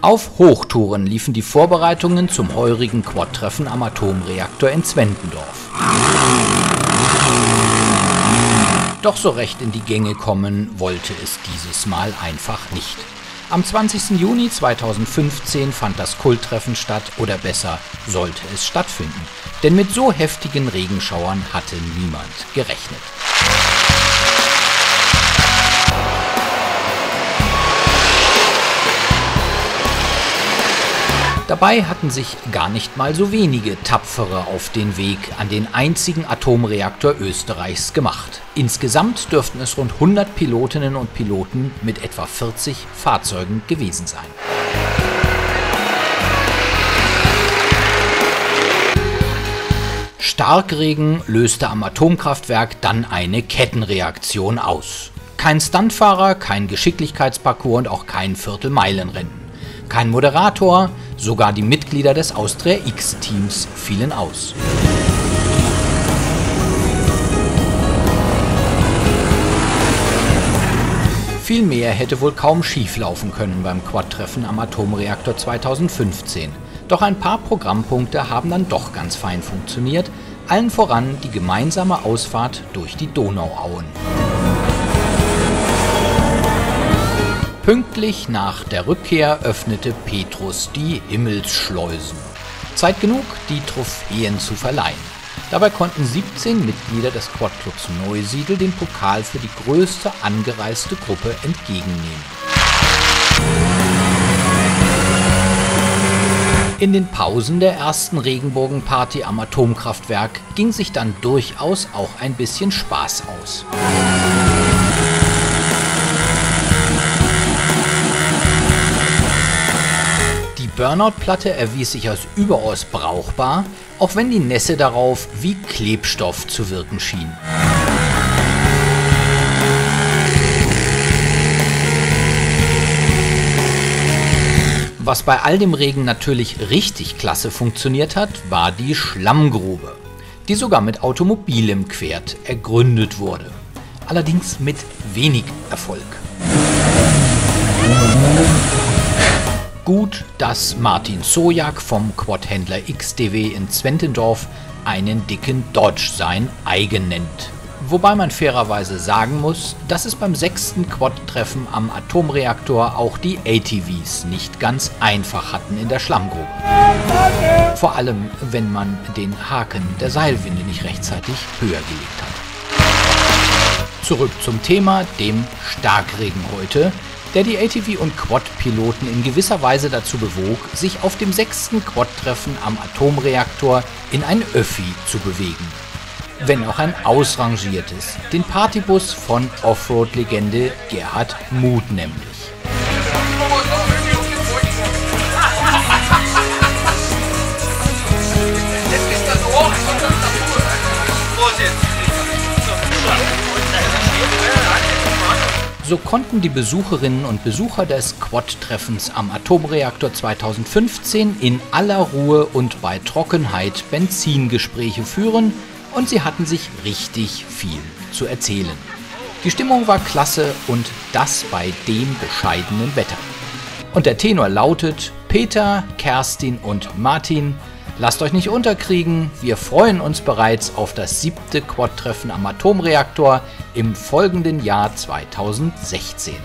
Auf Hochtouren liefen die Vorbereitungen zum heurigen Quad-Treffen am Atomreaktor in Zwentendorf. Doch so recht in die Gänge kommen wollte es dieses Mal einfach nicht. Am 20. Juni 2015 fand das Kulttreffen statt, oder besser, sollte es stattfinden. Denn mit so heftigen Regenschauern hatte niemand gerechnet. Dabei hatten sich gar nicht mal so wenige Tapfere auf den Weg an den einzigen Atomreaktor Österreichs gemacht. Insgesamt dürften es rund 100 Pilotinnen und Piloten mit etwa 40 Fahrzeugen gewesen sein. Starkregen löste am Atomkraftwerk dann eine Kettenreaktion aus. Kein Stuntfahrer, kein Geschicklichkeitsparcours und auch kein Viertelmeilenrennen. Kein Moderator, sogar die Mitglieder des Austria X-Teams fielen aus. Viel mehr hätte wohl kaum schieflaufen können beim Quad-Treffen am Atomreaktor 2015. Doch ein paar Programmpunkte haben dann doch ganz fein funktioniert, allen voran die gemeinsame Ausfahrt durch die Donauauen. Pünktlich nach der Rückkehr öffnete Petrus die Himmelsschleusen. Zeit genug, die Trophäen zu verleihen. Dabei konnten 17 Mitglieder des Quadclubs Neusiedl den Pokal für die größte angereiste Gruppe entgegennehmen. In den Pausen der ersten Regenbogenparty am Atomkraftwerk ging sich dann durchaus auch ein bisschen Spaß aus. Burnout-Platte erwies sich als überaus brauchbar, auch wenn die Nässe darauf wie Klebstoff zu wirken schien. Was bei all dem Regen natürlich richtig klasse funktioniert hat, war die Schlammgrube, die sogar mit automobilem Quert ergründet wurde. Allerdings mit wenig Erfolg. Gut, dass Martin Sojak vom Quad-Händler XDW in Zwentendorf einen dicken Dodge sein eigen nennt. Wobei man fairerweise sagen muss, dass es beim sechsten Quad-Treffen am Atomreaktor auch die ATVs nicht ganz einfach hatten in der Schlammgrube. Vor allem, wenn man den Haken der Seilwinde nicht rechtzeitig höher gelegt hat. Zurück zum Thema, dem Starkregen heute, der die ATV- und Quad-Piloten in gewisser Weise dazu bewog, sich auf dem sechsten Quad-Treffen am Atomreaktor in ein Öffi zu bewegen. Wenn auch ein ausrangiertes, den Partybus von Offroad-Legende Gerhard Muth nämlich. So konnten die Besucherinnen und Besucher des Quad-Treffens am Atomreaktor 2015 in aller Ruhe und bei Trockenheit Benzingespräche führen und sie hatten sich richtig viel zu erzählen. Die Stimmung war klasse und das bei dem bescheidenen Wetter. Und der Tenor lautet, Peter, Kerstin und Martin Lasst euch nicht unterkriegen, wir freuen uns bereits auf das siebte Quad-Treffen am Atomreaktor im folgenden Jahr 2016.